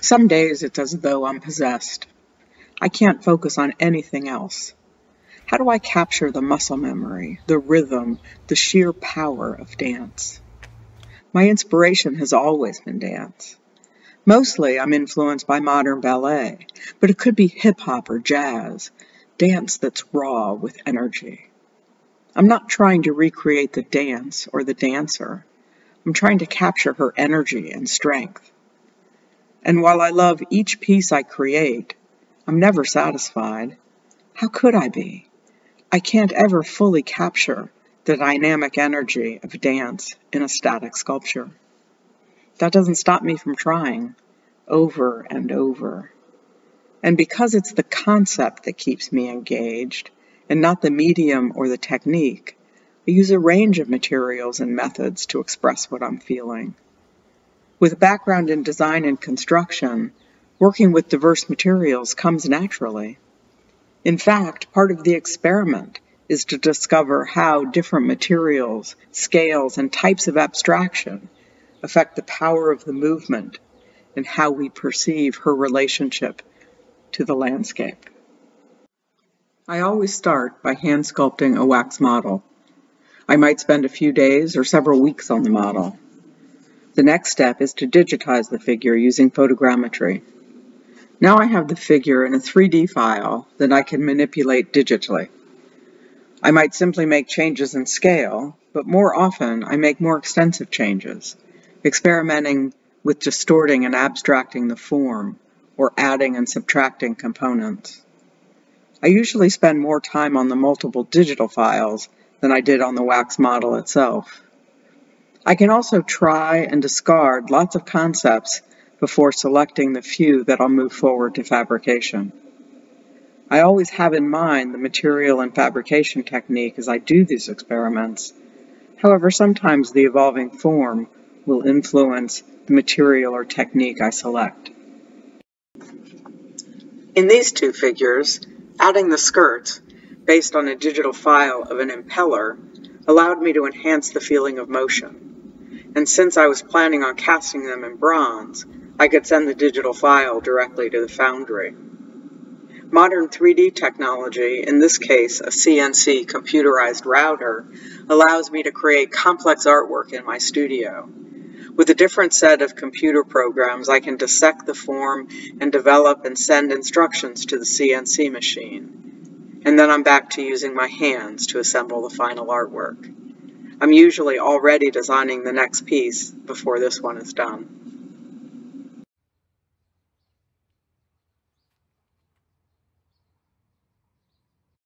Some days it's as though I'm possessed. I can't focus on anything else. How do I capture the muscle memory, the rhythm, the sheer power of dance? My inspiration has always been dance. Mostly I'm influenced by modern ballet, but it could be hip hop or jazz, dance that's raw with energy. I'm not trying to recreate the dance or the dancer. I'm trying to capture her energy and strength. And while I love each piece I create, I'm never satisfied. How could I be? I can't ever fully capture the dynamic energy of dance in a static sculpture. That doesn't stop me from trying over and over. And because it's the concept that keeps me engaged and not the medium or the technique, I use a range of materials and methods to express what I'm feeling. With a background in design and construction, working with diverse materials comes naturally. In fact, part of the experiment is to discover how different materials, scales, and types of abstraction affect the power of the movement and how we perceive her relationship to the landscape. I always start by hand sculpting a wax model. I might spend a few days or several weeks on the model. The next step is to digitize the figure using photogrammetry. Now I have the figure in a 3D file that I can manipulate digitally. I might simply make changes in scale, but more often I make more extensive changes, experimenting with distorting and abstracting the form, or adding and subtracting components. I usually spend more time on the multiple digital files than I did on the wax model itself. I can also try and discard lots of concepts before selecting the few that I'll move forward to fabrication. I always have in mind the material and fabrication technique as I do these experiments. However, sometimes the evolving form will influence the material or technique I select. In these two figures, adding the skirts, based on a digital file of an impeller, allowed me to enhance the feeling of motion and since I was planning on casting them in bronze, I could send the digital file directly to the foundry. Modern 3D technology, in this case a CNC computerized router, allows me to create complex artwork in my studio. With a different set of computer programs, I can dissect the form and develop and send instructions to the CNC machine. And then I'm back to using my hands to assemble the final artwork. I'm usually already designing the next piece before this one is done.